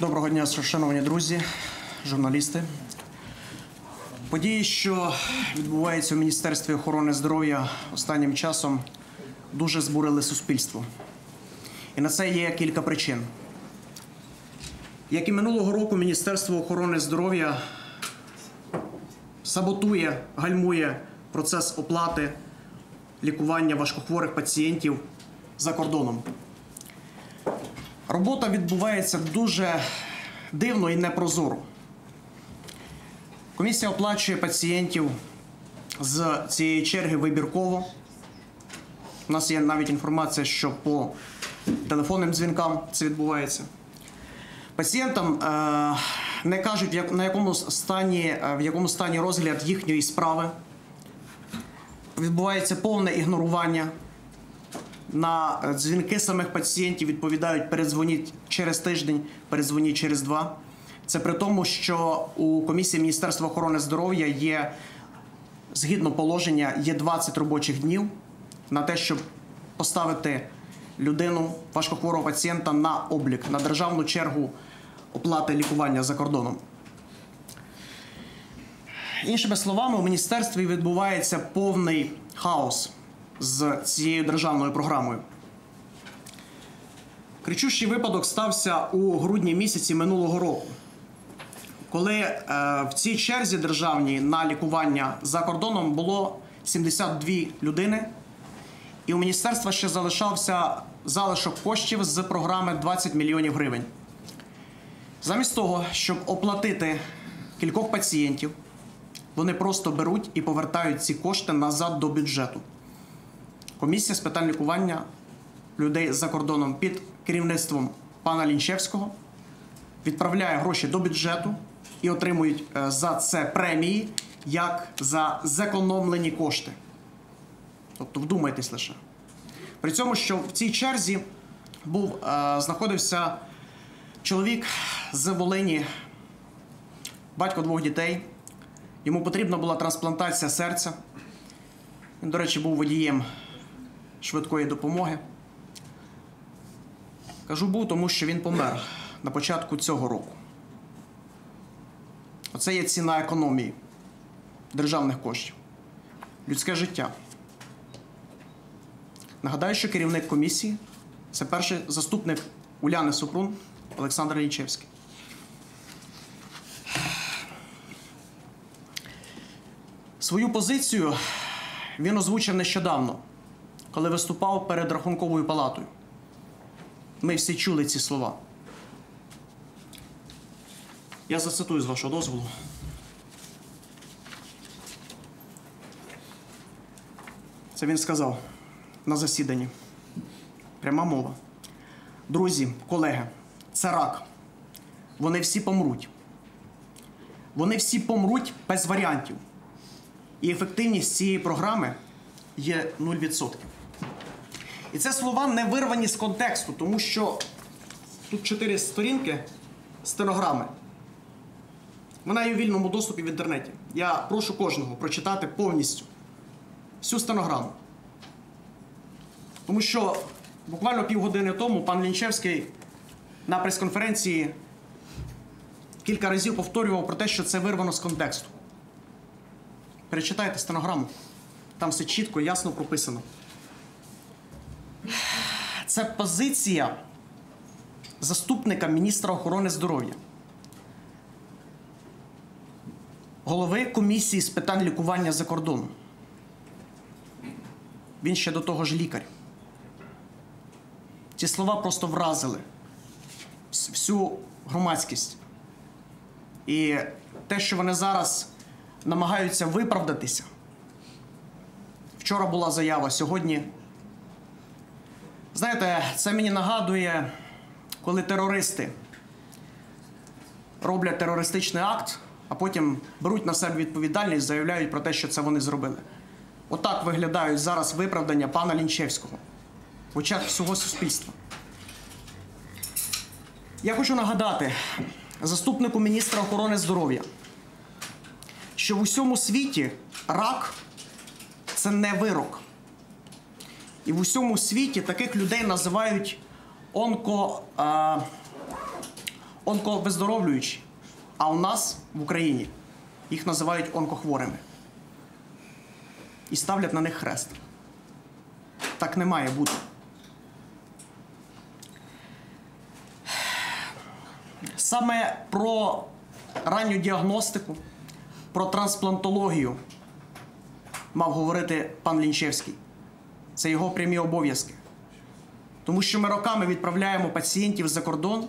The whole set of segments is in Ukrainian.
Доброго дня, шановні друзі, журналісти. Події, що відбуваються у Міністерстві охорони здоров'я останнім часом, дуже збурили суспільство. І на це є кілька причин. Як і минулого року, Міністерство охорони здоров'я саботує, гальмує процес оплати лікування важкохворих пацієнтів за кордоном. Робота відбувається дуже дивно і непрозоро. Комісія оплачує пацієнтів з цієї черги вибірково. У нас є навіть інформація, що по телефонним дзвінкам це відбувається. Пацієнтам е, не кажуть, на якому стані, е, в якому стані розгляд їхньої справи. Відбувається повне ігнорування. На е, дзвінки самих пацієнтів відповідають передзвоніть через тиждень, передзвоніть через два. Це при тому, що у комісії Міністерства охорони здоров'я є згідно положення, є 20 робочих днів на те, щоб поставити людину, важкохворого пацієнта на облік на державну чергу оплати лікування за кордоном. Іншими словами, у міністерстві відбувається повний хаос з цією державною програмою. Кричущий випадок стався у грудні місяці минулого року, коли е, в цій черзі державній на лікування за кордоном було 72 людини, і у міністерства ще залишався залишок коштів з програми 20 мільйонів гривень. Замість того, щоб оплатити кількох пацієнтів, вони просто беруть і повертають ці кошти назад до бюджету. Комісія з питань лікування людей за кордоном під керівництвом пана Лінчевського відправляє гроші до бюджету і отримують е, за це премії як за зекономлені кошти. Тобто вдумайтесь лише. При цьому, що в цій черзі був, е, знаходився чоловік з Волині, батько двох дітей. Йому потрібна була трансплантація серця. Він, до речі, був водієм швидкої допомоги. Кажу був, тому що він помер на початку цього року. Оце є ціна економії державних коштів. Людське життя. Нагадаю, що керівник комісії це перший заступник Уляни Супрун Олександр Лінчевський. Свою позицію він озвучив нещодавно, коли виступав перед рахунковою палатою. Ми всі чули ці слова. Я зацитую з вашого дозволу. Це він сказав на засіданні. Пряма мова. Друзі, колеги, це рак. Вони всі помруть. Вони всі помруть без варіантів. І ефективність цієї програми є 0%. І це слова не вирвані з контексту, тому що тут чотири сторінки стенограми. Вона є у вільному доступі в інтернеті. Я прошу кожного прочитати повністю всю стенограму. Тому що буквально півгодини тому пан Лінчевський на прес-конференції кілька разів повторював про те, що це вирвано з контексту. Перечитайте стенограму. Там все чітко, ясно прописано. Це позиція заступника міністра охорони здоров'я, голови комісії з питань лікування за кордоном. Він ще до того ж лікар. Ці слова просто вразили всю громадськість. І те, що вони зараз намагаються виправдатися. Вчора була заява, сьогодні. Знаєте, це мені нагадує, коли терористи роблять терористичний акт, а потім беруть на себе відповідальність, заявляють про те, що це вони зробили. Отак виглядають зараз виправдання пана Лінчевського в очах всього суспільства. Я хочу нагадати заступнику міністра охорони здоров'я, що в усьому світі рак це не вирок. І в усьому світі таких людей називають онко, а, онковиздоровлюючі, а у нас в Україні їх називають онкохворими. І ставлять на них хрест. Так не має бути. Саме про ранню діагностику, про трансплантологію мав говорити пан Лінчевський. Це його прямі обов'язки. Тому що ми роками відправляємо пацієнтів за кордон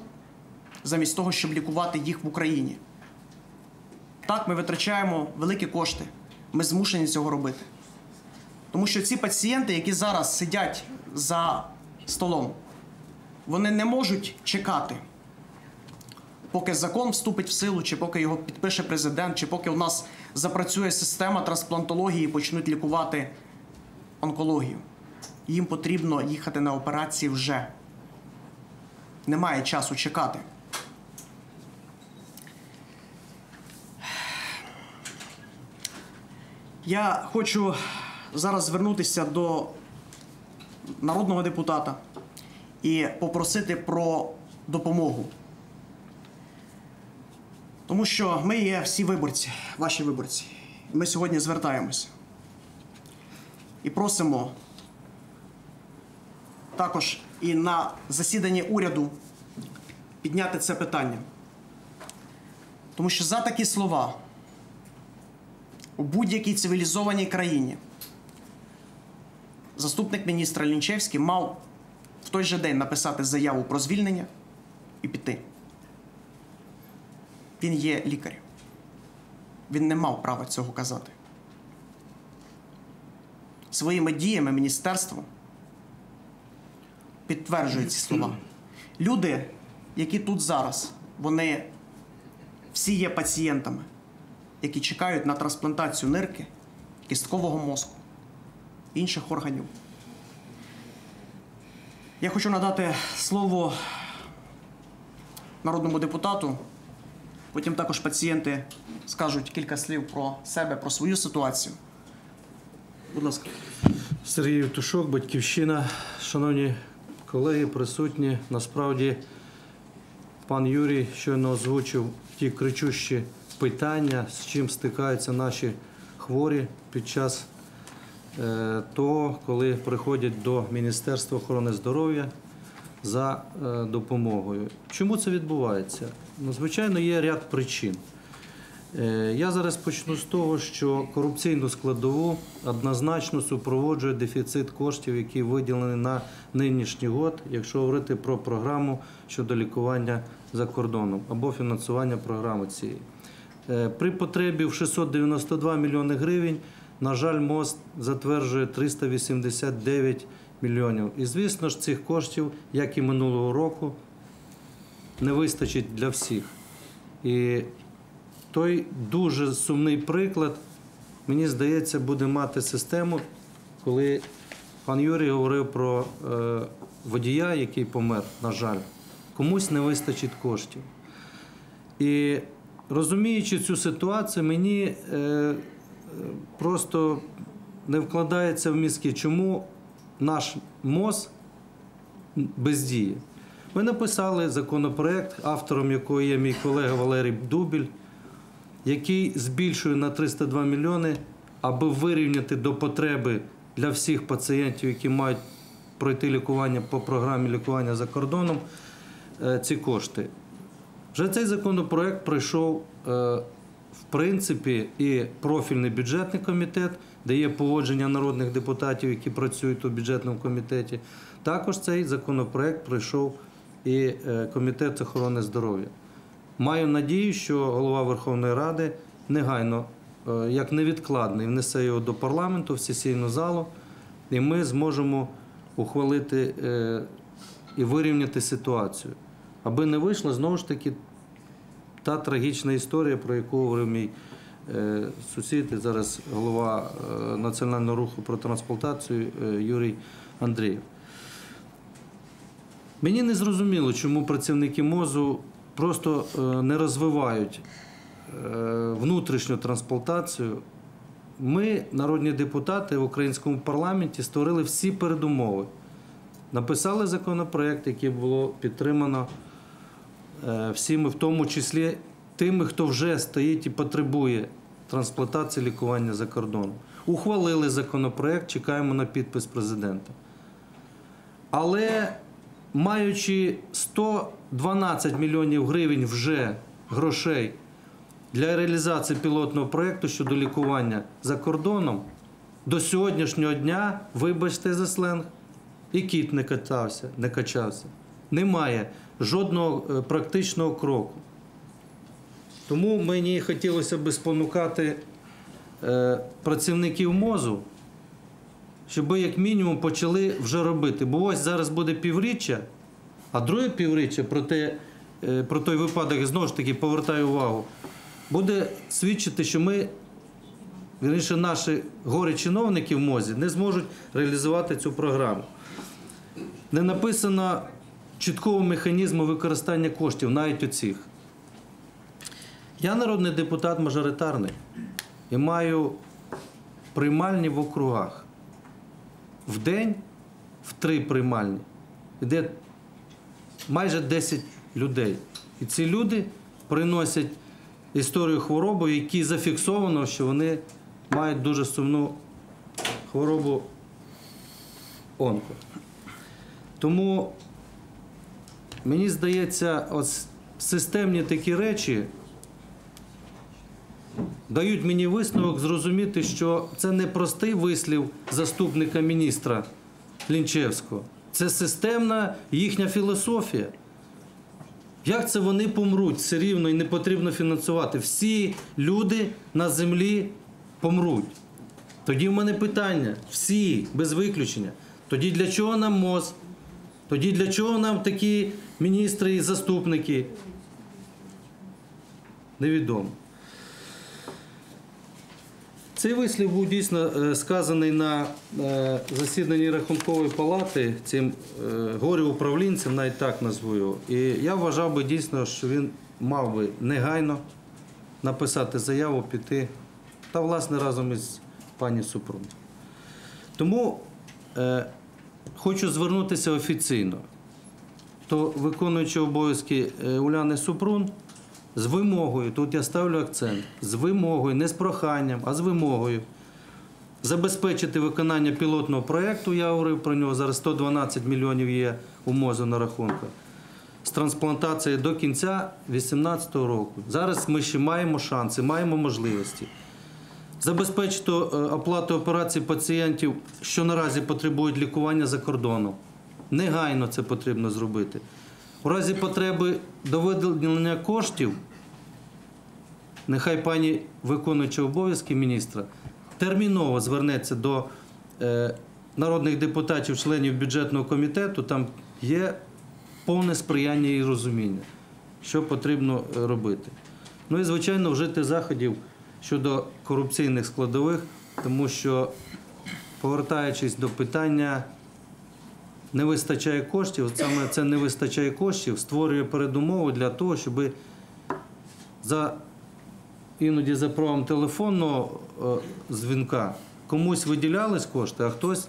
замість того, щоб лікувати їх в Україні. Так, ми витрачаємо великі кошти. Ми змушені цього робити. Тому що ці пацієнти, які зараз сидять за столом, вони не можуть чекати, поки закон вступить в силу, чи поки його підпише президент, чи поки у нас запрацює система трансплантології і почнуть лікувати онкологію. Їм потрібно їхати на операції вже. Немає часу чекати. Я хочу зараз звернутися до народного депутата і попросити про допомогу. Тому що ми є всі виборці, ваші виборці. Ми сьогодні звертаємося і просимо також і на засіданні уряду підняти це питання. Тому що за такі слова у будь-якій цивілізованій країні заступник міністра Лінчевський мав в той же день написати заяву про звільнення і піти. Він є лікар. Він не мав права цього казати. Своїми діями міністерство підтверджує ці слова. Люди, які тут зараз, вони всі є пацієнтами, які чекають на трансплантацію нирки, кісткового мозку, інших органів. Я хочу надати слово народному депутату. Потім також пацієнти скажуть кілька слів про себе, про свою ситуацію. Будь ласка. Сергій Євтушок, Батьківщина. Шановні колеги, присутні. Насправді, пан Юрій щойно озвучив ті кричущі питання, з чим стикаються наші хворі під час е, того, коли приходять до Міністерства охорони здоров'я за е, допомогою. Чому це відбувається? Ну, звичайно, є ряд причин. Е, Я зараз почну з того, що корупційну складову однозначно супроводжує дефіцит коштів, які виділені на нинішній год, якщо говорити про програму щодо лікування за кордоном або фінансування програми цієї. Е, При потребі в 692 мільйони гривень, на жаль, МОЗ затверджує 389 мільйонів. І звісно ж, цих коштів, як і минулого року, не вистачить для всіх. І той дуже сумний приклад, мені здається, буде мати систему, коли пан Юрій говорив про е, водія, який помер, на жаль, комусь не вистачить коштів. І розуміючи цю ситуацію, мені е, просто не вкладається в мізки, чому наш МОЗ бездіє. Ми написали законопроект, автором якого є мій колега Валерій Дубіль, який збільшує на 302 мільйони, аби вирівняти до потреби для всіх пацієнтів, які мають пройти лікування по програмі лікування за кордоном, е, ці кошти. Вже цей законопроект пройшов, е, в принципі, і профільний бюджетний комітет, де є погодження народних депутатів, які працюють у бюджетному комітеті. Також цей законопроект пройшов і е, комітет охорони здоров'я. Маю надію, що голова Верховної Ради негайно, е, як невідкладний, внесе його до парламенту в сесійну залу, і ми зможемо ухвалити е, і вирівняти ситуацію, аби не вийшла знову ж таки та трагічна історія, про яку говорив мій е, сусід, і зараз голова Національного руху про трансплантацію Юрій Андрієв. Мені не зрозуміло, чому працівники МОЗу просто е, не розвивають е, внутрішню трансплантацію. Ми, народні депутати в українському парламенті, створили всі передумови. Написали законопроект, який було підтримано е, всіми, в тому числі тими, хто вже стоїть і потребує трансплантації лікування за кордоном. Ухвалили законопроект, чекаємо на підпис президента. Але маючи 112 мільйонів гривень вже грошей для реалізації пілотного проєкту щодо лікування за кордоном, до сьогоднішнього дня, вибачте за сленг, і кіт не катався, не качався. Немає жодного е, практичного кроку. Тому мені хотілося б спонукати е, працівників МОЗу, щоб як мінімум почали вже робити. Бо ось зараз буде півріччя, а друге півріччя про, те, е, про той випадок, знову ж таки повертаю увагу, буде свідчити, що ми, вірніше, наші горе-чиновники в МОЗі не зможуть реалізувати цю програму. Не написано чіткого механізму використання коштів, навіть оцих. Я народний депутат мажоритарний і маю приймальні в округах. В день в три приймальні йде майже 10 людей. І ці люди приносять історію хвороби, які зафіксовано, що вони мають дуже сумну хворобу онко. Тому мені здається, ось системні такі речі дають мені висновок зрозуміти, що це не простий вислів заступника міністра Лінчевського. Це системна їхня філософія. Як це вони помруть все рівно і не потрібно фінансувати? Всі люди на землі помруть. Тоді в мене питання: всі, без виключення. Тоді для чого нам МОЗ? Тоді для чого нам такі міністри і заступники? Невідомо. Цей вислів був дійсно е, сказаний на е, засіданні рахункової палати цим е, горе-управлінцем, навіть так назву його. І я вважав би дійсно, що він мав би негайно написати заяву, піти та, власне, разом із пані Супрун. Тому хочу звернутися офіційно до виконуючого обов'язки Уляни Супрун з вимогою, тут я ставлю акцент, з вимогою, не з проханням, а з вимогою забезпечити виконання пілотного проєкту, я говорив про нього, зараз 112 мільйонів є у МОЗу на рахунках, з трансплантації до кінця 2018 року. Зараз ми ще маємо шанси, маємо можливості. Забезпечити е, оплату операцій пацієнтів, що наразі потребують лікування за кордоном. Негайно це потрібно зробити. У разі потреби до виділення коштів, нехай пані виконуюча обов'язки міністра терміново звернеться до е, народних депутатів, членів бюджетного комітету. Там є повне сприяння і розуміння, що потрібно е, робити. Ну і, звичайно, вжити заходів щодо корупційних складових, тому що, повертаючись до питання не вистачає коштів, саме це не вистачає коштів, створює передумови для того, щоб за іноді за правом телефонного е, дзвінка комусь виділялись кошти, а хтось,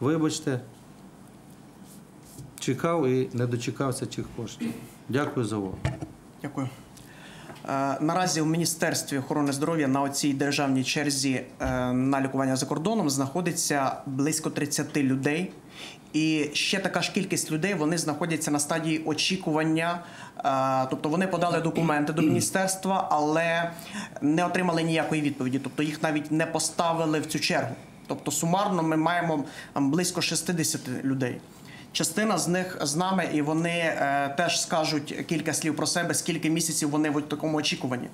вибачте, чекав і не дочекався цих коштів. Дякую за увагу. Дякую. Е, Наразі у Міністерстві охорони здоров'я на оцій державній черзі е, на лікування за кордоном знаходиться близько 30 людей. І ще така ж кількість людей вони знаходяться на стадії очікування. Е, Тобто вони подали документи до міністерства, але не отримали ніякої відповіді. Тобто їх навіть не поставили в цю чергу. Тобто сумарно ми маємо близько 60 людей. Частина з них з нами, і вони е, теж скажуть кілька слів про себе, скільки місяців вони в такому очікуванні.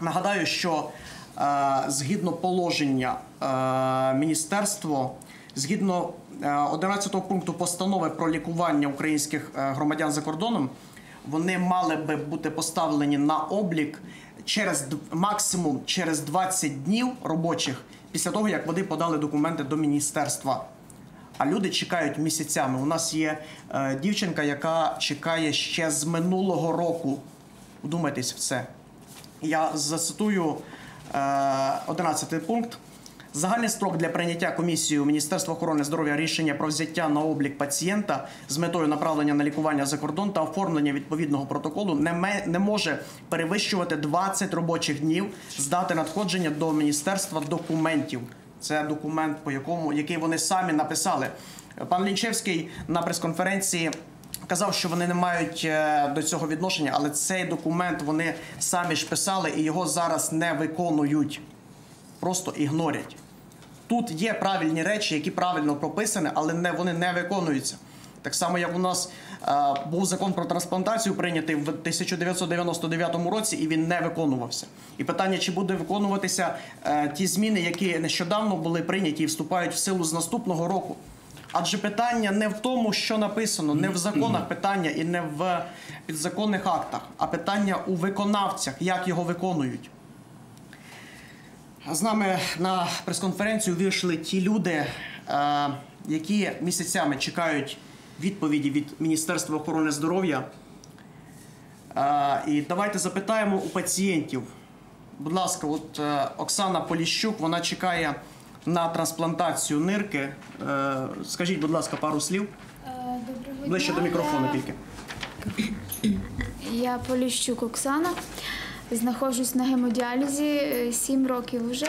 Нагадаю, що е, згідно положення міністерство, згідно 11 пункту постанови про лікування українських е, громадян за кордоном, вони мали би бути поставлені на облік через максимум через 20 днів робочих після того, як вони подали документи до міністерства. А люди чекають місяцями. У нас є е, дівчинка, яка чекає ще з минулого року. Вдумайтесь в це. Я зацитую е, 11 пункт. Загальний строк для прийняття комісією Міністерства охорони здоров'я рішення про взяття на облік пацієнта з метою направлення на лікування за кордон та оформлення відповідного протоколу не, не може перевищувати 20 робочих днів з дати надходження до міністерства документів. Це документ, по якому який вони самі написали. Пан Лінчевський на прес-конференції казав, що вони не мають е, до цього відношення, але цей документ вони самі ж писали і його зараз не виконують, просто ігнорять. Тут є правильні речі, які правильно прописані, але не, вони не виконуються. Так само, як у нас е, був закон про трансплантацію прийнятий в 1999 році, і він не виконувався. І питання, чи буде виконуватися е, ті зміни, які нещодавно були прийняті і вступають в силу з наступного року. Адже питання не в тому, що написано, не в законах питання і не в підзаконних актах, а питання у виконавцях, як його виконують. З нами на прес-конференцію вийшли ті люди, е, які місяцями чекають відповіді від Міністерства охорони здоров'я. Е, І давайте запитаємо у пацієнтів. Будь ласка, от е, Оксана Поліщук, вона чекає на трансплантацію нирки. Скажіть, будь ласка, пару слів. Доброго Ближче дня. до мікрофону тільки. Я Поліщук Оксана. Знаходжусь на гемодіалізі 7 років вже.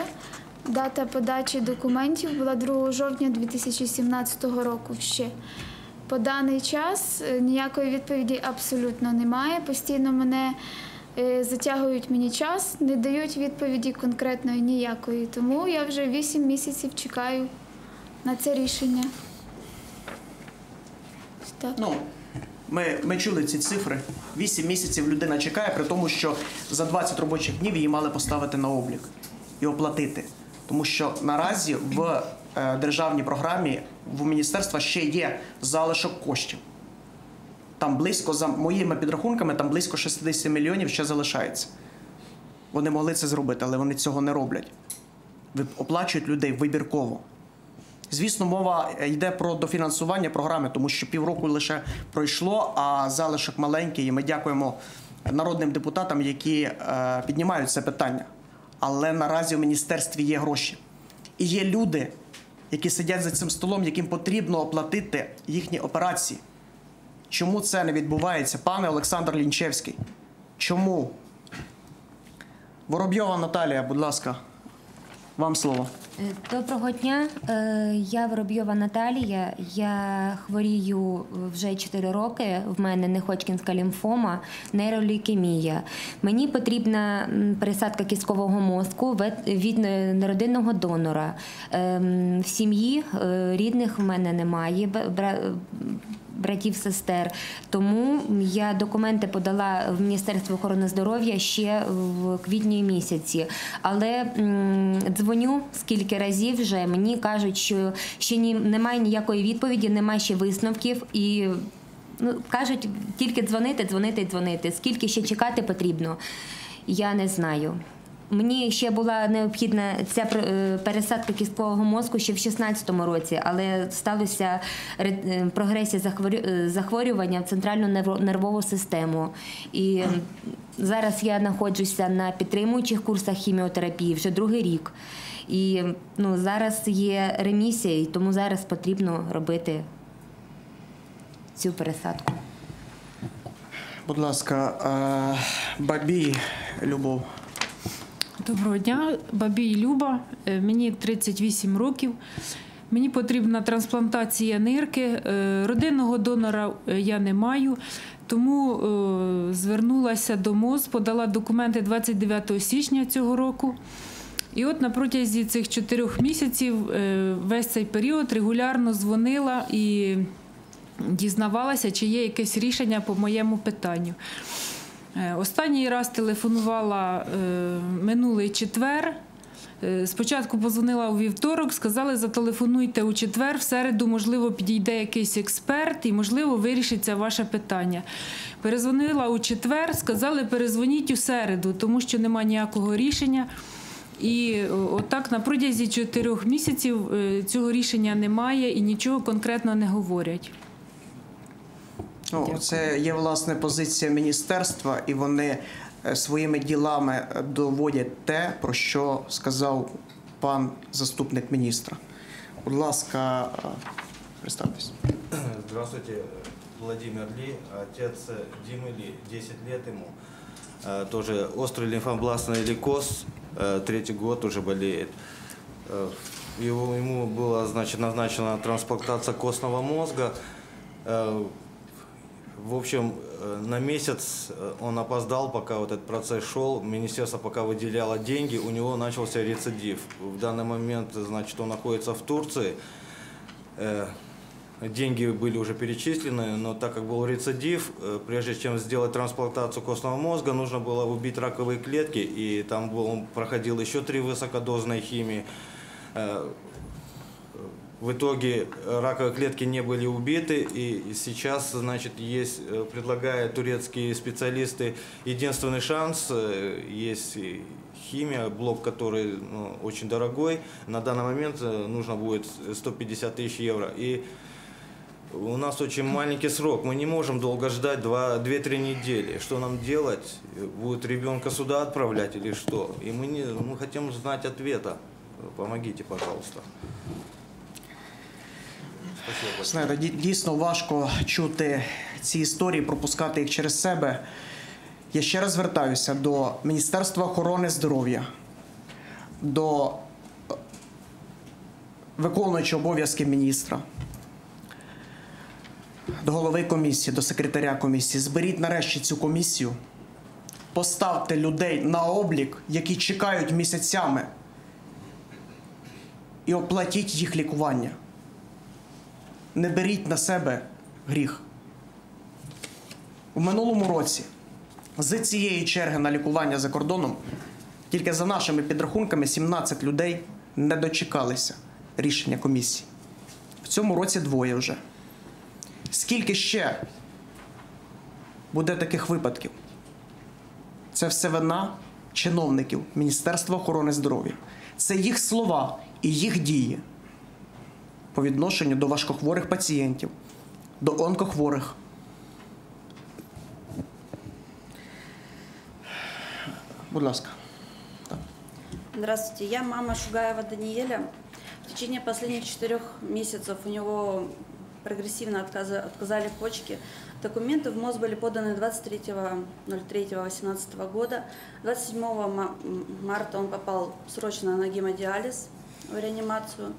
Дата подачі документів була 2 жовтня 2017 року ще. По даний час е, ніякої відповіді абсолютно немає. Постійно мене е, затягують мені час, не дають відповіді конкретної ніякої. Тому я вже 8 місяців чекаю на це рішення. Так. Ну, ми, ми чули ці цифри. Вісім місяців людина чекає, при тому, що за 20 робочих днів її мали поставити на облік і оплатити. Тому що наразі в е, державній програмі в міністерства ще є залишок коштів. Там близько, за моїми підрахунками, там близько 60 мільйонів ще залишається. Вони могли це зробити, але вони цього не роблять. Оплачують людей вибірково. Звісно, мова йде про дофінансування програми, тому що півроку лише пройшло, а залишок маленький. І ми дякуємо народним депутатам, які е, піднімають це питання. Але наразі в міністерстві є гроші. І є люди, які сидять за цим столом, яким потрібно оплатити їхні операції. Чому це не відбувається, пане Олександр Лінчевський? Чому? Воробйова Наталія, будь ласка, вам слово. Е, Доброго дня. Е, Я Воробйова Наталія. Я хворію вже 4 роки. В мене неходькінська лімфома, нейролейкемія. Мені потрібна пересадка кісткового мозку від народинного донора. Ем, В сім'ї е, рідних в мене немає. Братів, сестер. Тому я документи подала в Міністерство охорони здоров'я ще в квітні місяці. Але дзвоню скільки разів вже мені кажуть, що ще ні, немає ніякої відповіді, немає ще висновків і. Ну, кажуть, тільки дзвонити, дзвонити, дзвонити. Скільки ще чекати потрібно, я не знаю. Мені ще була необхідна ця е, пересадка кісткового мозку ще в 16-му році, але сталося е, прогресія е, захворювання в центральну нервову систему. І зараз я знаходжуся на підтримуючих курсах хіміотерапії вже другий рік. І ну, зараз є ремісія, і тому зараз потрібно робити цю пересадку. Будь ласка, Бабій Любов. Доброго дня, Бабій Люба. Е, Мені 38 років. Мені потрібна трансплантація нирки. Е, Родинного донора е, я не маю, тому звернулася до МОЗ, подала документи 29 січня цього року. І от на протязі цих чотирьох місяців весь цей період регулярно дзвонила і дізнавалася, чи є якесь рішення по моєму питанню. Е, Останній раз телефонувала е, минулий четвер. Е, Спочатку позвонила у вівторок, сказали, зателефонуйте у четвер, в середу, можливо, підійде якийсь експерт і, можливо, вирішиться ваше питання. Перезвонила у четвер, сказали, перезвоніть у середу, тому що немає ніякого рішення. І отак на протязі чотирьох місяців цього рішення немає і нічого конкретно не говорять. Ну, це є власне позиція міністерства, і вони е, своїми ділами е, доводять те, про що сказав пан заступник міністра. Будь ласка, е, представтесь. Здравствуйте, Владимир Ли, отец Димы Ли, 10 лет ему. Э, Тоже острый лимфобластный лейкоз, э, третий год уже болеет. Э, Его, ему была значит, назначена трансплантация костного мозга. В общем, э, на месяц э, он опоздал, пока вот этот процесс шел. Министерство пока выделяло деньги, у него начался рецидив. В данный момент, значит, он находится в Турции. Э, Деньги были уже перечислены, но так как был рецидив, прежде чем сделать трансплантацию костного мозга, нужно было убить раковые клетки, и там был, он проходил еще три высокодозные химии. В итоге э, раковые клетки не были убиты, и сейчас, значит, есть, э, предлагают турецкие специалисты единственный шанс, э, есть химия, блок, который ну, очень дорогой. На данный момент нужно будет 150 тысяч евро. И у нас очень маленький срок, мы не можем долго ждать 2-3 недели. Что нам делать? Будет ребенка сюда отправлять или что? И мы, не, мы хотим знать ответа. Помогите, пожалуйста. Знаєте, дійсно важко чути ці історії, пропускати їх через себе. Я ще раз звертаюся до Міністерства охорони здоров'я, до е, виконуючого обов'язки міністра, до голови комісії, до секретаря комісії. Зберіть нарешті цю комісію, поставте людей на облік, які чекають місяцями, і оплатіть їх лікування не беріть на себе гріх. У минулому році з цієї черги на лікування за кордоном тільки за нашими підрахунками 17 людей не дочекалися рішення комісії. В цьому році двоє вже. Скільки ще буде таких випадків? Це все вина чиновників Міністерства охорони здоров'я. Це їх слова і їх дії по відношенню до важкохворих пацієнтів, до онкохворих. Будь ласка. Здравствуйте, я мама Шугаева Даниэля. В течение последних четырех месяцев у него прогрессивно отказа- отказали почки. Документы в МОЗ были поданы 23.03.2018 года. 27 ма- м, марта он попал срочно на гемодиализ в реанимацию.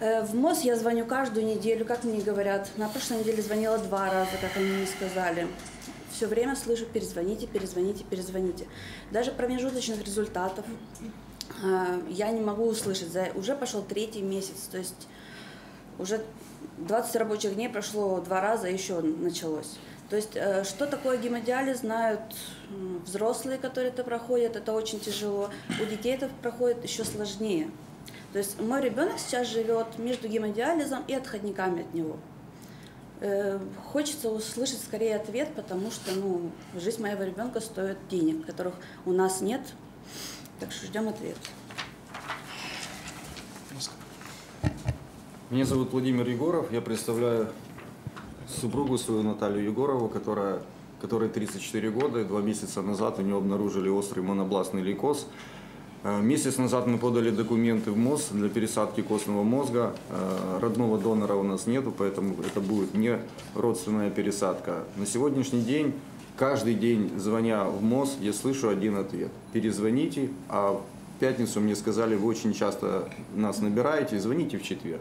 Э, В МОЗ я звоню каждую неделю, как мне говорят. На прошлой неделе звонила два раза, как они мне сказали. Все время слышу, перезвоните, перезвоните, перезвоните. Даже промежуточных результатов э, я не могу услышать. За- Уже пошел третий месяц, то есть уже 20 рабочих дней прошло два раза, еще началось. То есть, э, что такое гемодиализ, знают взрослые, которые это проходят, это очень тяжело. У детей это проходит еще сложнее. То есть мой ребенок сейчас живет между гемодиализом и отходниками от него. Э, Хочется услышать скорее ответ, потому что ну, жизнь моего ребенка стоит денег, которых у нас нет. Так что ждем ответ. Меня зовут Владимир Егоров, я представляю супругу свою Наталью Егорову, которая, которой 34 года, и два месяца назад у нее обнаружили острый монобластный лейкоз. Э, Месяц назад мы подали документы в МОЗ для пересадки костного мозга. Э, Родного донора у нас нету, поэтому это будет не родственная пересадка. На сегодняшний день, каждый день, звоня в МОЗ, я слышу один ответ. Перезвоните, а в пятницу мне сказали, вы очень часто нас набираете, звоните в четверг.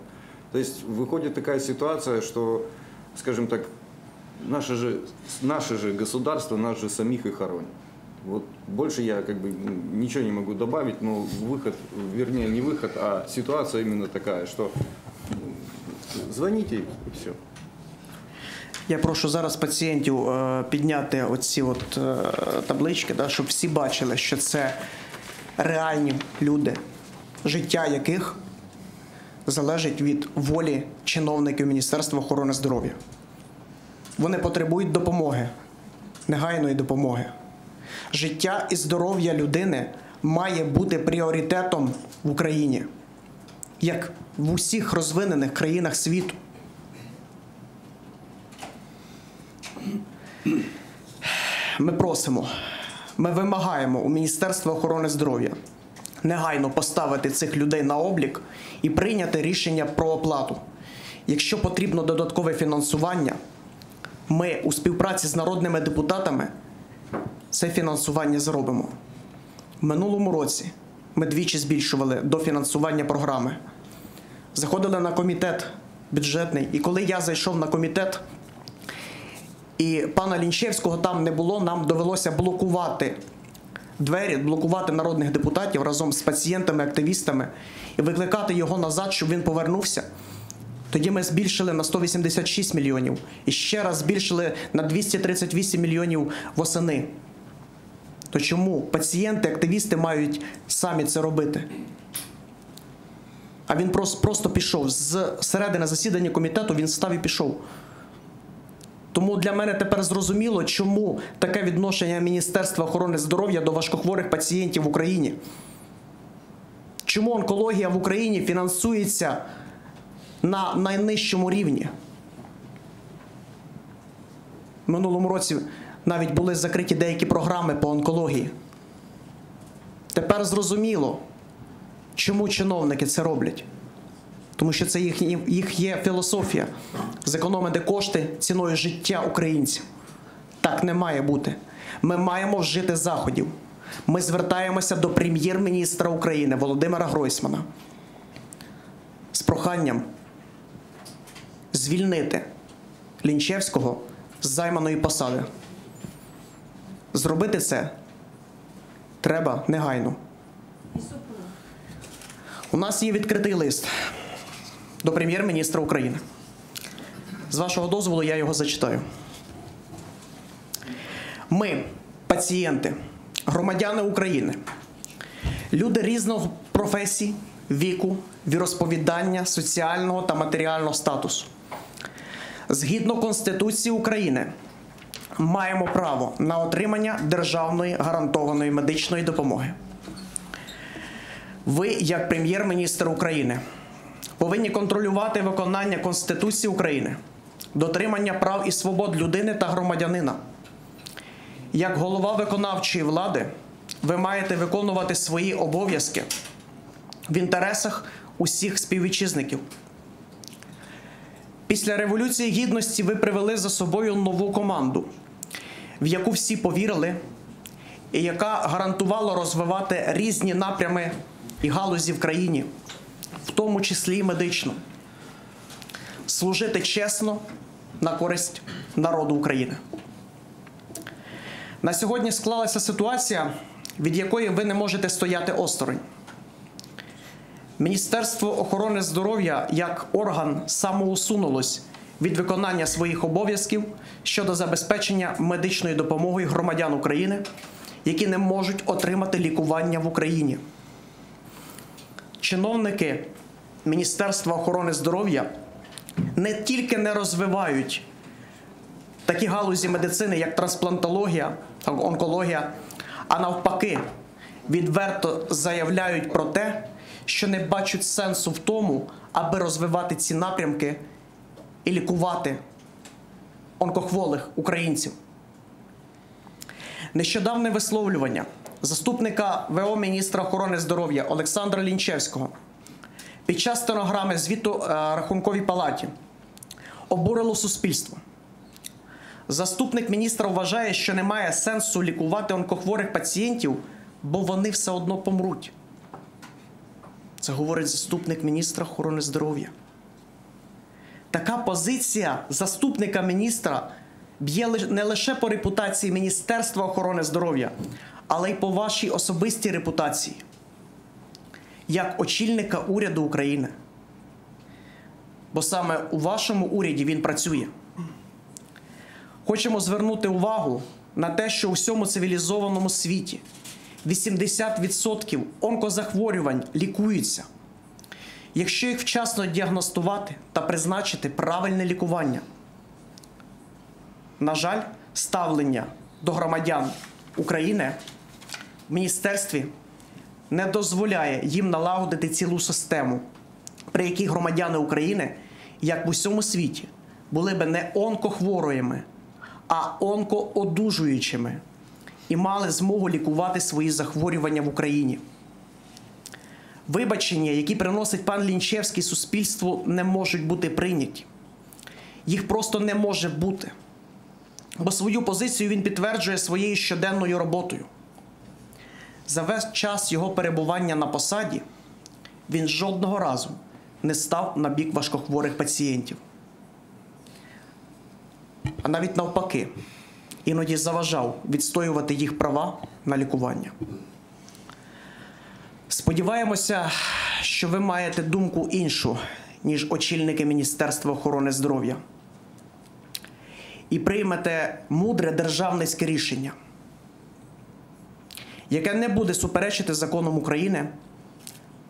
То есть выходит такая ситуация, что, скажем так, наше же, наше же государство, нас же самих и хоронит. Вот больше я как бы ну, ничего не могу добавить, но выход, вернее не выход, а ситуация именно такая, что ну, звоните и все. Я прошу зараз пацієнтів е, підняти оці от е, таблички, да, щоб всі бачили, що це реальні люди, життя яких залежить від волі чиновників Міністерства охорони здоров'я. Вони потребують допомоги, негайної допомоги. Життя і здоров'я людини має бути пріоритетом в Україні, як в усіх розвинених країнах світу. Ми просимо, ми вимагаємо у Міністерства охорони здоров'я негайно поставити цих людей на облік і прийняти рішення про оплату. Якщо потрібно додаткове фінансування, ми у співпраці з народними депутатами це фінансування зробимо. В минулому році ми двічі збільшували дофінансування програми. Заходили на комітет бюджетний, і коли я зайшов на комітет, і пана Лінчевського там не було, нам довелося блокувати двері, блокувати народних депутатів разом з пацієнтами, активістами і викликати його назад, щоб він повернувся. Тоді ми збільшили на 186 мільйонів і ще раз збільшили на 238 мільйонів восени. То чому пацієнти, активісти мають самі це робити? А він просто, просто пішов з середини засідання комітету, він став і пішов. Тому для мене тепер зрозуміло, чому таке відношення Міністерства охорони здоров'я до важкохворих пацієнтів в Україні. Чому онкологія в Україні фінансується на найнижчому рівні? Минулому році навіть були закриті деякі програми по онкології. Тепер зрозуміло, чому чиновники це роблять. Тому що це їх, їх є філософія зекономити кошти ціною життя українців. Так не має бути. Ми маємо вжити заходів. Ми звертаємося до прем'єр-міністра України Володимира Гройсмана з проханням звільнити Лінчевського з займаної посади. Зробити це треба негайно. У нас є відкритий лист до прем'єр-міністра України. З вашого дозволу я його зачитаю. Ми, пацієнти, громадяни України, люди різного професій, віку, віросповідання, соціального та матеріального статусу. Згідно Конституції України, маємо право на отримання державної гарантованої медичної допомоги. Ви, як прем'єр-міністр України, повинні контролювати виконання Конституції України, дотримання прав і свобод людини та громадянина. Як голова виконавчої влади, ви маєте виконувати свої обов'язки в інтересах усіх співвітчизників. Після Революції Гідності ви привели за собою нову команду, в яку всі повірили, і яка гарантувала розвивати різні напрями і галузі в країні, в тому числі і медично, служити чесно на користь народу України. На сьогодні склалася ситуація, від якої ви не можете стояти осторонь. Міністерство охорони здоров'я як орган самоусунулось від виконання своїх обов'язків щодо забезпечення медичної допомоги громадян України, які не можуть отримати лікування в Україні. Чиновники Міністерства охорони здоров'я не тільки не розвивають такі галузі медицини, як трансплантологія, онкологія, а навпаки, відверто заявляють про те, що не бачать сенсу в тому, аби розвивати ці напрямки і лікувати онкохволих українців. Нещодавне висловлювання заступника ВО міністра охорони здоров'я Олександра Лінчевського під час стенограми звіту е, Рахунковій палаті обурило суспільство. Заступник міністра вважає, що немає сенсу лікувати онкохворих пацієнтів, бо вони все одно помруть. Це говорить заступник міністра охорони здоров'я. Така позиція заступника міністра б'є не лише по репутації Міністерства охорони здоров'я, але й по вашій особистій репутації як очільника уряду України. Бо саме у вашому уряді він працює. Хочемо звернути увагу на те, що у всьому цивілізованому світі 80% онкозахворювань лікуються, якщо їх вчасно діагностувати та призначити правильне лікування. На жаль, ставлення до громадян України в міністерстві не дозволяє їм налагодити цілу систему, при якій громадяни України, як в усьому світі, були би не онкохворими, а онкоодужуючими і мали змогу лікувати свої захворювання в Україні. Вибачення, які приносить пан Лінчевський суспільству, не можуть бути прийняті. Їх просто не може бути. Бо свою позицію він підтверджує своєю щоденною роботою. За весь час його перебування на посаді він жодного разу не став на бік важкохворих пацієнтів. А навіть навпаки, іноді заважав відстоювати їх права на лікування. Сподіваємося, що ви маєте думку іншу, ніж очільники Міністерства охорони здоров'я, і приймете мудре державницьке рішення, яке не буде суперечити законам України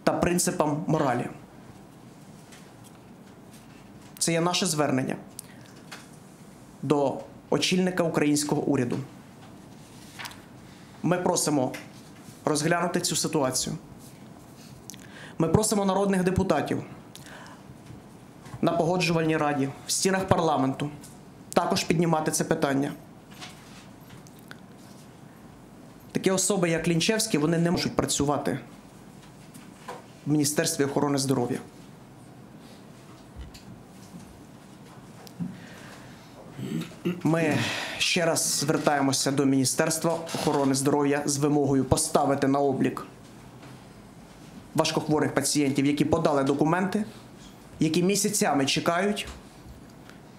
та принципам моралі. Це є наше звернення до очільника українського уряду. Ми просимо розглянути цю ситуацію. Ми просимо народних депутатів на погоджувальній раді в стінах парламенту також піднімати це питання. Такі особи, як Лінчевський, вони не можуть працювати в Міністерстві охорони здоров'я. Ми ще раз звертаємося до Міністерства охорони здоров'я з вимогою поставити на облік важкохворих пацієнтів, які подали документи, які місяцями чекають,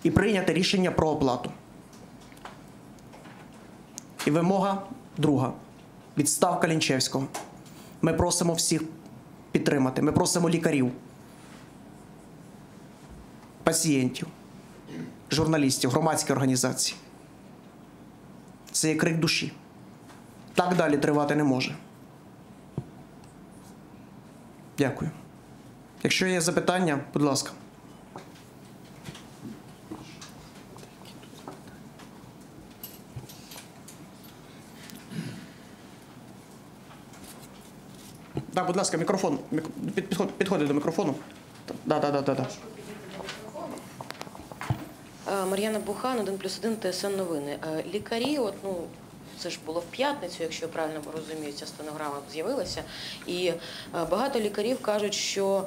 і прийняти рішення про оплату. І вимога друга відставка Лінчевського. Ми просимо всіх підтримати. Ми просимо лікарів, пацієнтів, журналістів, громадські організації. Це є крик душі. Так далі тривати не може. Дякую. Якщо є запитання, будь ласка. Так, будь ласка, мікрофон. Мік- Підходи до мікрофону. Так, да, да, да. Е, Мар'яна Бухан, 1 плюс 1 ТСН новини. Е, Лікарі, от, ну, це ж було в п'ятницю, якщо я правильно розумію, ця стенограма з'явилася. І е, багато лікарів кажуть, що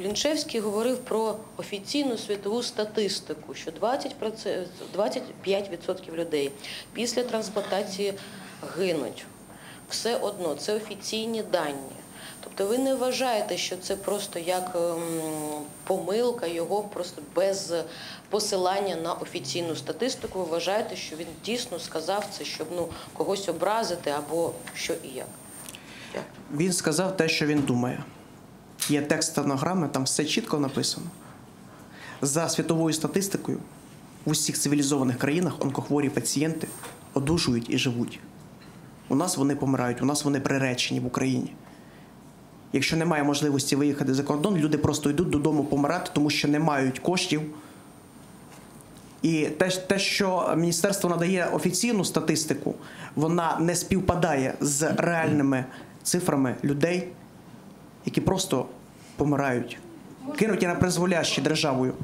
Лінчевський говорив про офіційну світову статистику, що 20%, 25% людей після трансплантації гинуть. Все одно, це офіційні дані. Тобто ви не вважаєте, що це просто як ем, помилка його просто без посилання на офіційну статистику. Ви вважаєте, що він дійсно сказав це, щоб ну когось образити або що і як? Він сказав те, що він думає. Є текст стенограми, там все чітко написано. За світовою статистикою, в усіх цивілізованих країнах онкохворі пацієнти одужують і живуть. У нас вони помирають, у нас вони приречені в Україні. Якщо немає можливості виїхати за кордон, люди просто йдуть додому помирати, тому що не мають коштів. І те, те, що міністерство надає офіційну статистику, вона не співпадає з реальними цифрами людей, які просто помирають, кинуті на призволяще державою.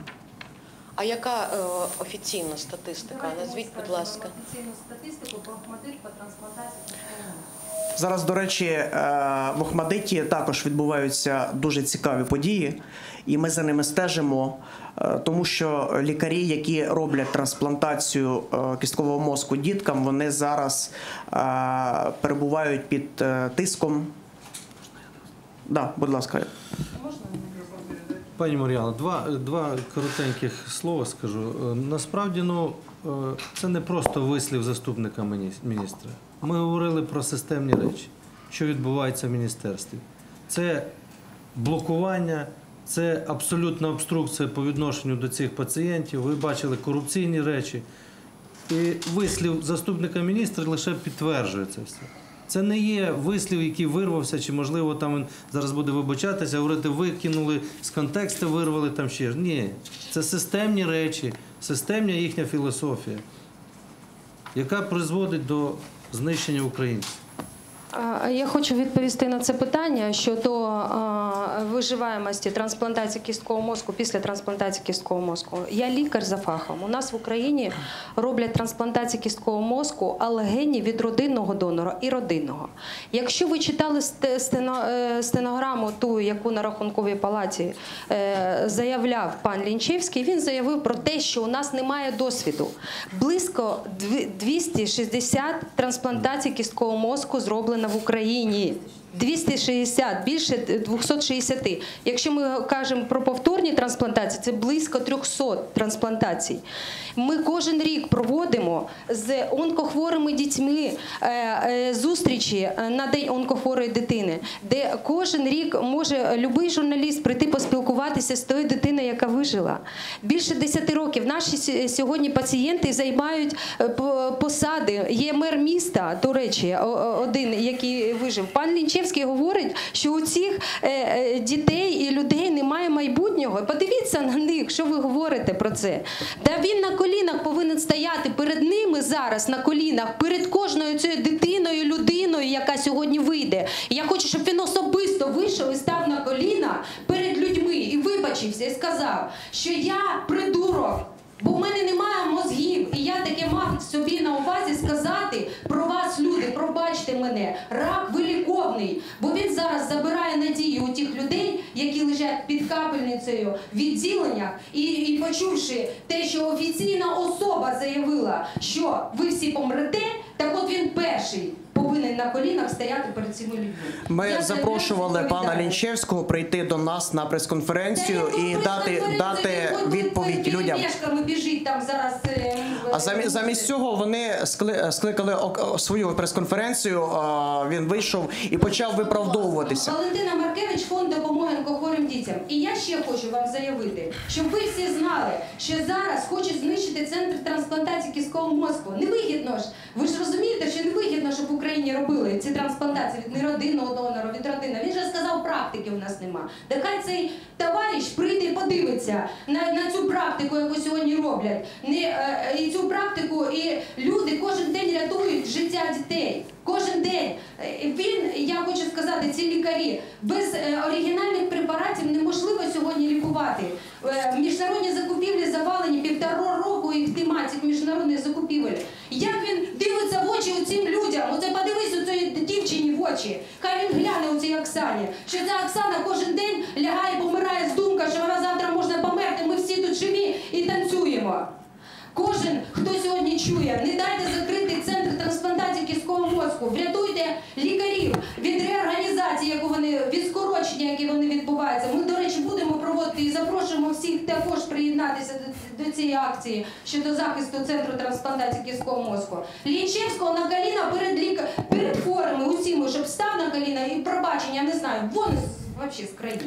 А яка е, офіційна статистика? Назвіть, будь ласка. Офіційну статистику про по трансплантації. Зараз, до речі, е, в Охмадиті також відбуваються дуже цікаві події, і ми за ними стежимо, е, тому що лікарі, які роблять трансплантацію е, кісткового мозку діткам, вони зараз перебувають під тиском. Да, будь ласка. Пані Мар'яно, два, два коротеньких слова скажу. Насправді, ну, це не просто вислів заступника мініс- міністра. Ми говорили про системні речі, що відбувається в міністерстві. Це блокування, це абсолютна обструкція по відношенню до цих пацієнтів. Ви бачили корупційні речі. І вислів заступника міністра лише підтверджує це все. Це не є вислів, який вирвався, чи можливо там він зараз буде вибачатися, говорити, викинули з контексту, вирвали там ще. Ні, це системні речі, системна їхня філософія, яка призводить до знищення українців. Я хочу відповісти на це питання щодо виживаємості трансплантації кісткового мозку після трансплантації кісткового мозку. Я лікар за фахом. У нас в Україні роблять трансплантацію кісткового мозку, алегені від родинного донора і родинного. Якщо ви читали е, стенограму, ту, яку на рахунковій палаті е, заявляв пан Лінчевський, він заявив про те, що у нас немає досвіду. Близько 260 трансплантацій кісткового мозку зроблено в Україні. 260, більше 260. Якщо ми кажемо про повторні трансплантації, це близько 300 трансплантацій. Ми кожен рік проводимо з онкохворими дітьми е, е, зустрічі на день онкохворої дитини, де кожен рік може будь-який журналіст прийти поспілкуватися з тою дитиною, яка вижила. Більше 10 років наші сьогодні пацієнти займають е, посади. Є мер міста, до речі, один, який вижив. Пан Лінчевський говорить, що у цих е, е, дітей і людей немає майбутнього. Подивіться на них, що ви говорите про це. Та він на колінах повинен стояти перед ними зараз на колінах, перед кожною цією дитиною, людиною, яка сьогодні вийде. Я хочу, щоб він особисто вийшов і став на коліна перед людьми і вибачився, і сказав, що я придурок. Бо в мене немає мозгів, і я таке мав собі на увазі сказати про вас, люди, пробачте мене, рак виліковний, бо він зараз забирає надію у тих людей, які лежать під капельницею в відділеннях, і, і почувши те, що офіційна особа заявила, що ви всі помрете, так от він перший повинен на колінах стояти перед цими людьми. Ми Я запрошували пана. Лінчевського прийти до нас на прес-конференцію і дати, дати відповідь людям. біжить там зараз. е, А замість, замість цього вони скли- скликали свою прес-конференцію. Він вийшов і почав виправдовуватися. Валентина Маркевич, фонд допомоги онкохворим дітям. І я ще хочу вам заявити, щоб ви всі знали, що зараз хочуть знищити центр трансплантації кісткового мозку. Невигідно ж. Ви ж розумієте, що невигідно, щоб в Україні робили ці трансплантації від неродинного донора, від родини. Він же сказав, практики у нас нема. Так хай цей товариш прийде і подивиться на, на цю практику, яку сьогодні роблять. Не, е, і цю практику, і люди кожен день рятують життя дітей. Кожен день Е, він, я хочу сказати, ці лікарі без е, оригінальних препаратів неможливо сьогодні лікувати. Е, Міжнародні закупівлі завалені півтора року їх нема цих міжнародних закупівель. Як він дивиться в очі цим людям? Оце подивись у цієї дівчині в очі. Хай він гляне у цій Оксані. Що ця Оксана кожен день лягає, помирає з думкою, що вона завтра можна померти. Ми всі тут живі і танцюємо. Кожен, хто сьогодні чує, не дайте закрити центр трансплантації кісткового мозку, врятуйте лікарів від реорганізації, яку вони від скорочення, які вони відбуваються. Ми, до речі, будемо проводити і запрошуємо всіх також приєднатися до, цієї акції щодо захисту центру трансплантації кісткового мозку. Лінчевського на коліна перед ліка перед хворими усіми, щоб став на коліна і пробачення, не знаю, вон з, вообще з країни.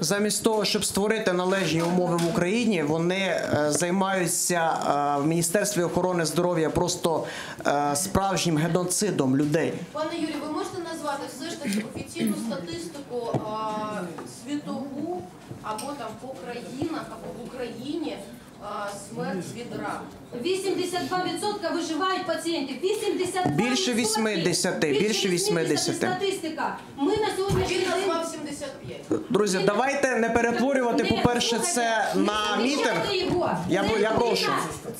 Замість того, щоб створити належні умови в Україні, вони е, займаються е, в Міністерстві охорони здоров'я просто е, справжнім геноцидом людей. Пане Юрій, ви можете назвати все ж таки офіційну статистику світову або там по країнах, або в Україні смерть від раку? 82% виживають пацієнтів. 82%. Більше 80, більше 80. Статистика. Ми на сьогоднішній Він день... назвав 75. Друзі, давайте не перетворювати, Не, по-перше, слухайте, це не на захищайте. Його. Я- Це я людина- прошу.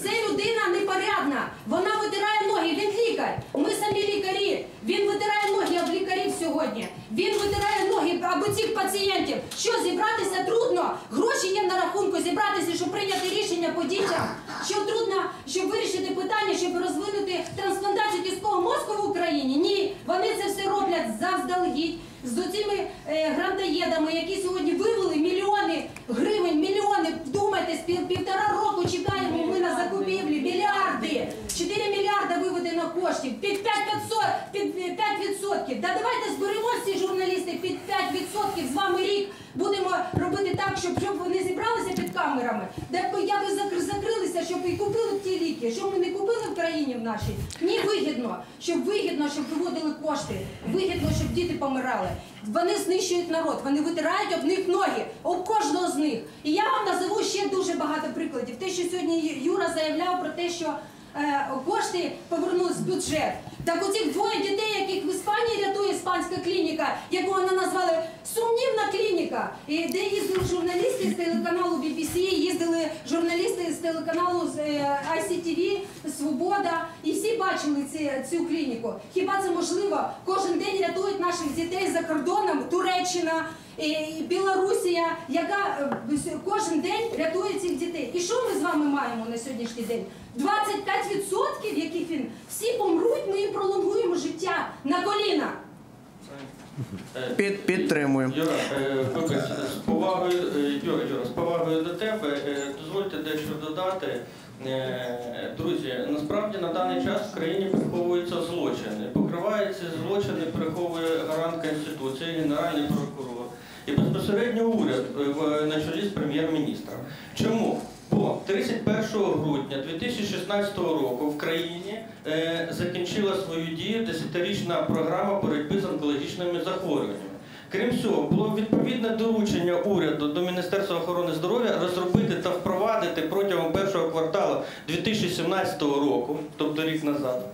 Це людина непорядна. Вона витирає ноги. Він лікар. Ми самі лікарі. Він витирає ноги об лікарів сьогодні. Він витирає ноги або цих пацієнтів. Що зібратися трудно? Гроші є на рахунку зібратися, щоб прийняти рішення по дітям. Що трудно, щоб вирішити питання, щоб розвинути трансплантацію кісткового мозку в Україні? Ні, вони це все роблять заздалегідь з цими е, грантоєдами, які сьогодні вивели мільйони гривень, мільйони. Вдумайтесь, пів, півтора року чекаємо ми на закупівлі, мільярди. 4 мільярда виведено коштів, під 5 під 5%. Та давайте зберемо всі журналісти під 5% з вами рік. Будемо робити так, щоб, щоб вони зібралися під камерами. Де б я би закр- закрилися, щоб і купили ті ліки. Що ми не купили в країні в нашій? Ні, вигідно. Щоб вигідно, щоб виводили кошти. Вигідно, щоб діти помирали. Вони знищують народ, вони витирають об них ноги, об кожного з них. І я вам назову ще дуже багато прикладів. Те, що сьогодні Юра заявляв про те, що кошти повернуть в бюджет. Так оцих двоє дітей, яких в Іспанії рятує іспанська клініка, яку вона назвали сумнівна клініка, де їздили журналісти з телеканалу BBC, їздили журналісти з телеканалу е, ICTV, Свобода, і всі бачили ці, цю клініку. Хіба це можливо? Кожен день рятують наших дітей за кордоном, Туреччина. І Білорусія, яка е, кожен день рятує цих дітей. І що ми з вами маємо на сьогоднішній день? 25%, яких він всі помруть, ми їм пролонгуємо життя на коліна. Під, підтримуємо. Юра, е, вибач, з повагою, е, Юра, Юра, з повагою до тебе, дозвольте дещо додати. Друзі, насправді на даний час в країні приховуються злочини. Покривають ці злочини, приховує гарант Конституції, Генеральний прокурор і безпосередньо уряд е, на чолі з прем'єр-міністром. Чому? Бо 31 грудня 2016 року в країні е, закінчила свою дію десятирічна програма боротьби з онкологічними захворюваннями. Крім цього, було відповідне доручення уряду до Міністерства охорони здоров'я розробити та впровадити протягом першого кварталу 2017 року, тобто рік назад,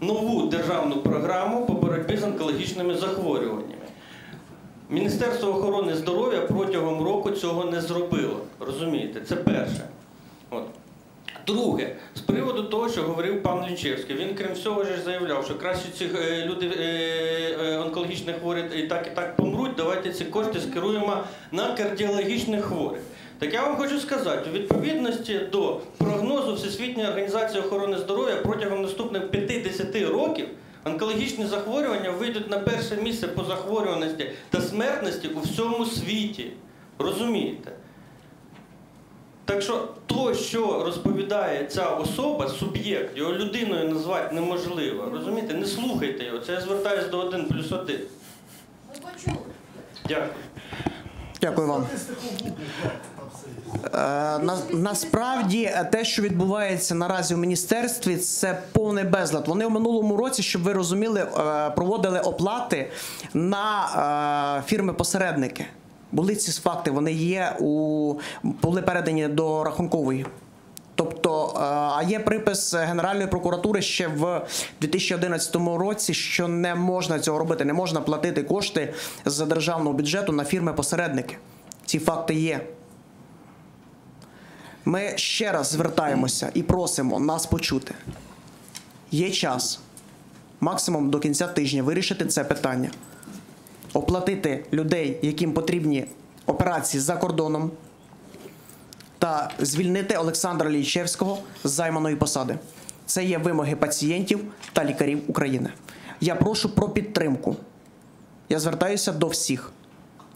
нову державну програму по боротьбі з онкологічними захворюваннями. Міністерство охорони здоров'я протягом року цього не зробило. Розумієте, це перше. От. Друге, з приводу того, що говорив пан Лінчевський, він крім всього ж заявляв, що краще ці е, люди е, е, онкологічні хворі і так і так помруть, давайте ці кошти скеруємо на кардіологічних хворих. Так я вам хочу сказати, у відповідності до прогнозу Всесвітньої організації охорони здоров'я протягом наступних 50 років онкологічні захворювання вийдуть на перше місце по захворюваності та смертності у всьому світі. Розумієте? Так що то, що розповідає ця особа, суб'єкт, його людиною назвати неможливо. Розумієте? Не слухайте його. Це я звертаюся до 1 плюс 1. Ми почули. Дякую. Дякую вам. Е, на, насправді е, те, що відбувається наразі у міністерстві, це повний безлад. Вони в минулому році, щоб ви розуміли, е, проводили оплати на фірми-посередники. Були ці факти, вони є у були передані до рахункової. Тобто, а є припис Генеральної прокуратури ще в 2011 році, що не можна цього робити, не можна платити кошти з державного бюджету на фірми-посередники. Ці факти є. Ми ще раз звертаємося і просимо нас почути. Є час, максимум до кінця тижня, вирішити це питання, оплатити людей, яким потрібні операції за кордоном, та звільнити Олександра Лійчевського з займаної посади. Це є вимоги пацієнтів та лікарів України. Я прошу про підтримку. Я звертаюся до всіх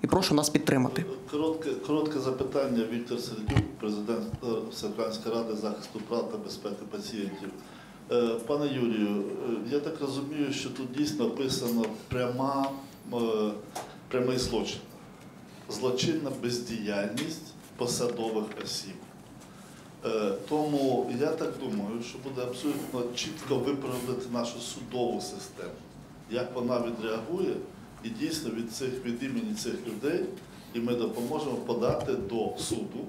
і прошу нас підтримати. Коротке, коротке запитання. Віктор Сердюк, президент е, Всеукраїнської ради захисту прав та безпеки пацієнтів. Е, Пане Юрію, е, я так розумію, що тут дійсно описано пряма, прямий злочин. Злочинна бездіяльність посадових осіб. Тому я так думаю, що буде абсолютно чітко виправдати нашу судову систему, як вона відреагує, і дійсно від цих від імені цих людей, і ми допоможемо подати до суду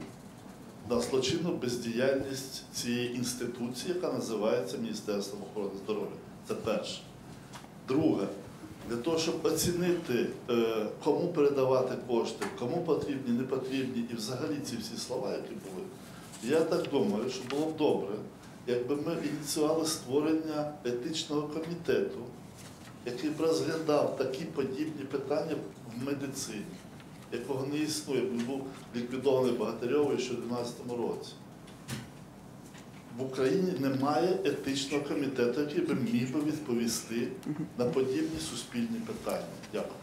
на злочинну бездіяльність цієї інституції, яка називається Міністерством охорони здоров'я. Це перше. Друге, для того, щоб оцінити, е, кому передавати кошти, кому потрібні, не потрібні, і взагалі ці всі слова, які були, я так думаю, що було б добре, якби ми ініціювали створення етичного комітету, який б розглядав такі подібні питання в медицині, якого не існує. Він був ліквідований Богатирьовою ще у 2012 році. В Україні немає етичного комітету, який би міг би відповісти на подібні суспільні питання. Дякую.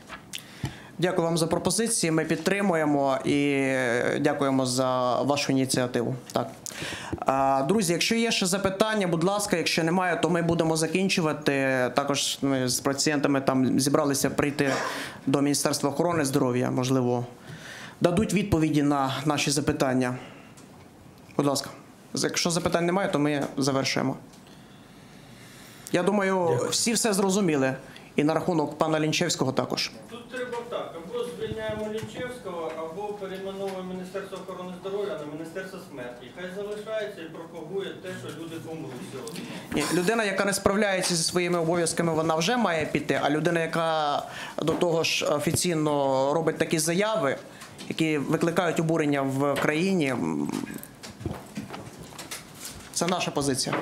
Дякую вам за пропозиції. Ми підтримуємо і е, дякуємо за вашу ініціативу. Так. Друзі, якщо є ще запитання, будь ласка, якщо немає, то ми будемо закінчувати. Також ми з пацієнтами там зібралися прийти до Міністерства охорони здоров'я, можливо, дадуть відповіді на наші запитання. Будь ласка. Якщо запитань немає, то ми завершуємо. Я думаю, всі все зрозуміли. І на рахунок пана Лінчевського також. Тут треба так, звільняємо Лічевського або перейменовуємо Міністерство охорони здоров'я на Міністерство смерті. Хай залишається і пропагує те, що люди помруть. Ні, людина, яка не справляється зі своїми обов'язками, вона вже має піти. А людина, яка до того ж офіційно робить такі заяви, які викликають обурення в країні, це наша позиція.